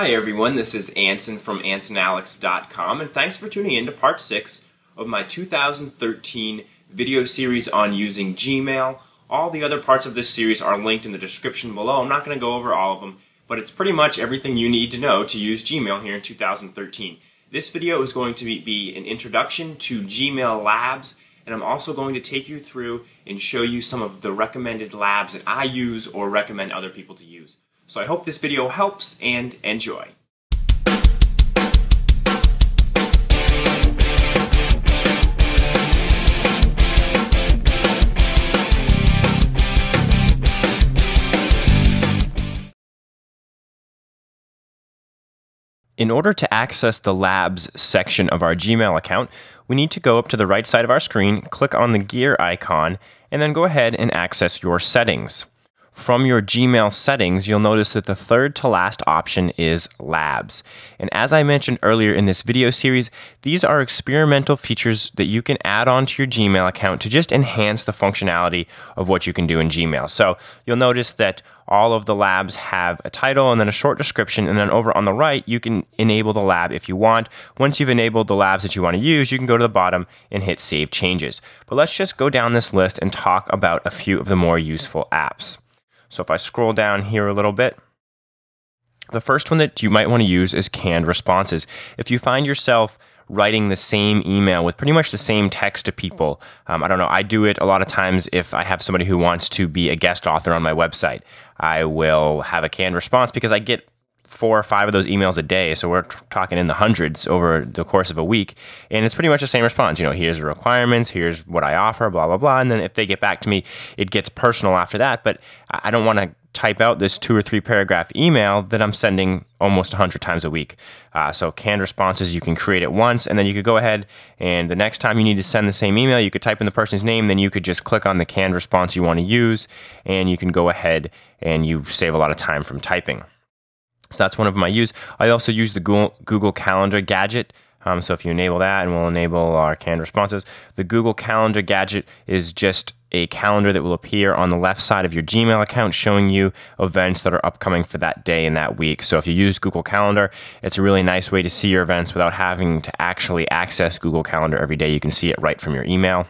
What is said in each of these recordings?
Hi everyone, this is Anson from AnsonAlex.com and thanks for tuning in to part 6 of my 2013 video series on using Gmail. All the other parts of this series are linked in the description below. I'm not going to go over all of them, but it's pretty much everything you need to know to use Gmail here in 2013. This video is going to be, be an introduction to Gmail Labs and I'm also going to take you through and show you some of the recommended labs that I use or recommend other people to use. So I hope this video helps and enjoy. In order to access the Labs section of our Gmail account, we need to go up to the right side of our screen, click on the gear icon, and then go ahead and access your settings. From your Gmail settings, you'll notice that the third to last option is Labs. And as I mentioned earlier in this video series, these are experimental features that you can add onto your Gmail account to just enhance the functionality of what you can do in Gmail. So you'll notice that all of the labs have a title and then a short description, and then over on the right, you can enable the lab if you want. Once you've enabled the labs that you want to use, you can go to the bottom and hit Save Changes. But let's just go down this list and talk about a few of the more useful apps. So if I scroll down here a little bit, the first one that you might want to use is canned responses. If you find yourself writing the same email with pretty much the same text to people, um, I don't know, I do it a lot of times if I have somebody who wants to be a guest author on my website. I will have a canned response because I get four or five of those emails a day. So we're talking in the hundreds over the course of a week. And it's pretty much the same response. You know, here's the requirements, here's what I offer, blah, blah, blah. And then if they get back to me, it gets personal after that. But I don't want to type out this two or three paragraph email that I'm sending almost 100 times a week. Uh, so canned responses, you can create it once, and then you could go ahead and the next time you need to send the same email, you could type in the person's name, then you could just click on the canned response you want to use, and you can go ahead and you save a lot of time from typing. So that's one of them I use. I also use the Google, Google Calendar gadget. Um, so if you enable that, and we'll enable our canned responses, the Google Calendar gadget is just a calendar that will appear on the left side of your Gmail account showing you events that are upcoming for that day and that week. So if you use Google Calendar, it's a really nice way to see your events without having to actually access Google Calendar every day. You can see it right from your email.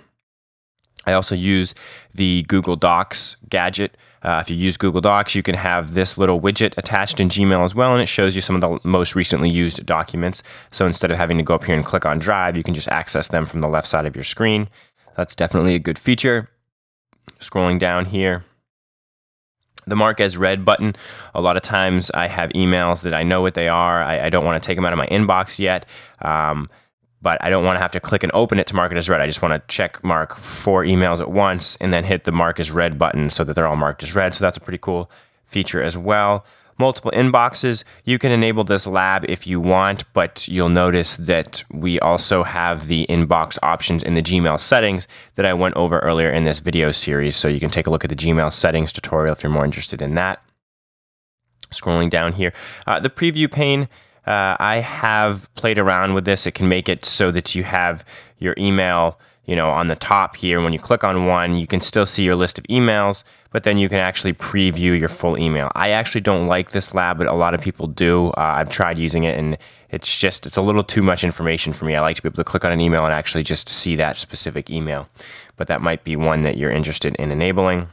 I also use the Google Docs gadget. Uh, if you use Google Docs, you can have this little widget attached in Gmail as well, and it shows you some of the most recently used documents. So instead of having to go up here and click on Drive, you can just access them from the left side of your screen. That's definitely a good feature. Scrolling down here, the mark as read button. A lot of times I have emails that I know what they are. I, I don't want to take them out of my inbox yet. Um, but I don't want to have to click and open it to mark it as read. I just want to check mark four emails at once and then hit the mark as read button so that they're all marked as read. So that's a pretty cool feature as well. Multiple inboxes, you can enable this lab if you want, but you'll notice that we also have the inbox options in the Gmail settings that I went over earlier in this video series. So you can take a look at the Gmail settings tutorial if you're more interested in that. Scrolling down here, uh, the preview pane uh, I have played around with this. It can make it so that you have your email, you know, on the top here. When you click on one, you can still see your list of emails, but then you can actually preview your full email. I actually don't like this lab, but a lot of people do. Uh, I've tried using it, and it's just it's a little too much information for me. I like to be able to click on an email and actually just see that specific email. But that might be one that you're interested in enabling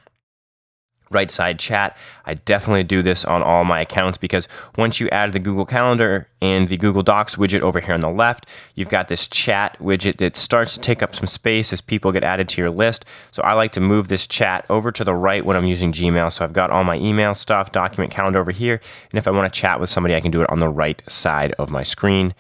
right side chat. I definitely do this on all my accounts because once you add the Google Calendar and the Google Docs widget over here on the left, you've got this chat widget that starts to take up some space as people get added to your list. So I like to move this chat over to the right when I'm using Gmail. So I've got all my email stuff, document calendar over here. And if I want to chat with somebody, I can do it on the right side of my screen.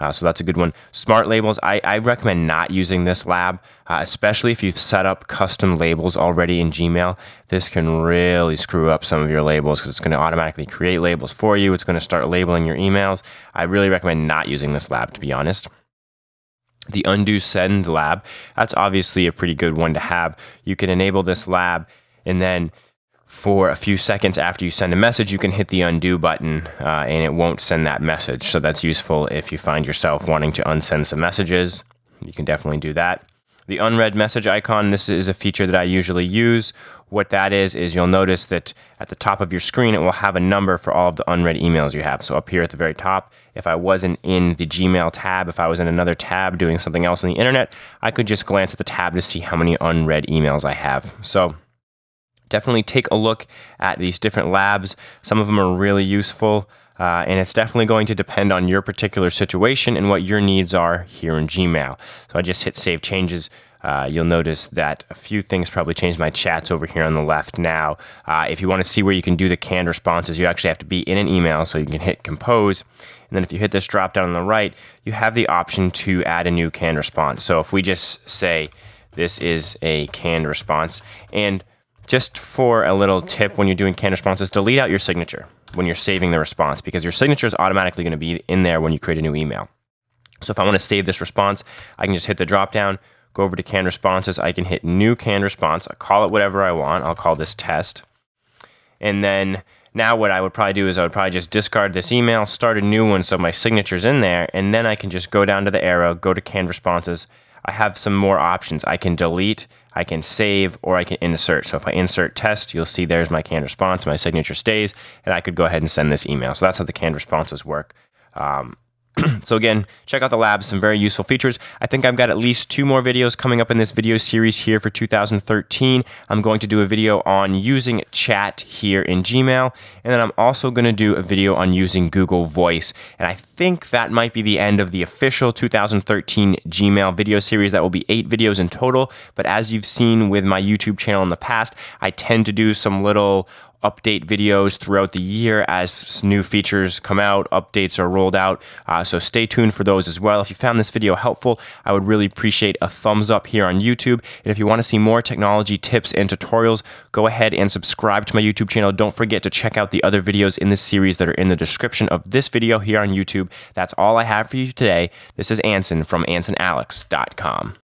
Uh, so that's a good one. Smart labels, I, I recommend not using this lab, uh, especially if you've set up custom labels already in Gmail. This can really screw up some of your labels because it's going to automatically create labels for you. It's going to start labeling your emails. I really recommend not using this lab, to be honest. The undo send lab, that's obviously a pretty good one to have. You can enable this lab and then for a few seconds after you send a message, you can hit the undo button uh, and it won't send that message. So that's useful if you find yourself wanting to unsend some messages. You can definitely do that. The unread message icon, this is a feature that I usually use what that is, is you'll notice that at the top of your screen, it will have a number for all of the unread emails you have. So up here at the very top, if I wasn't in the Gmail tab, if I was in another tab doing something else on the internet, I could just glance at the tab to see how many unread emails I have. So definitely take a look at these different labs. Some of them are really useful. Uh, and it's definitely going to depend on your particular situation and what your needs are here in Gmail. So I just hit save changes. Uh, you'll notice that a few things probably changed my chats over here on the left now. Uh, if you want to see where you can do the canned responses, you actually have to be in an email, so you can hit compose. And then if you hit this drop down on the right, you have the option to add a new canned response. So if we just say this is a canned response, and just for a little tip when you're doing canned responses, delete out your signature when you're saving the response because your signature is automatically going to be in there when you create a new email. So if I want to save this response, I can just hit the drop down, go over to canned responses. I can hit new canned response. I call it whatever I want. I'll call this test. And then now what I would probably do is I would probably just discard this email, start a new one so my signature's in there, and then I can just go down to the arrow, go to canned responses. I have some more options. I can delete, I can save, or I can insert. So if I insert test, you'll see there's my canned response, my signature stays, and I could go ahead and send this email. So that's how the canned responses work. Um, so again, check out the lab, some very useful features. I think I've got at least two more videos coming up in this video series here for 2013. I'm going to do a video on using chat here in Gmail, and then I'm also going to do a video on using Google Voice. And I think that might be the end of the official 2013 Gmail video series. That will be eight videos in total. But as you've seen with my YouTube channel in the past, I tend to do some little update videos throughout the year as new features come out, updates are rolled out. Uh, so stay tuned for those as well. If you found this video helpful, I would really appreciate a thumbs up here on YouTube. And if you want to see more technology tips and tutorials, go ahead and subscribe to my YouTube channel. Don't forget to check out the other videos in this series that are in the description of this video here on YouTube. That's all I have for you today. This is Anson from AnsonAlex.com.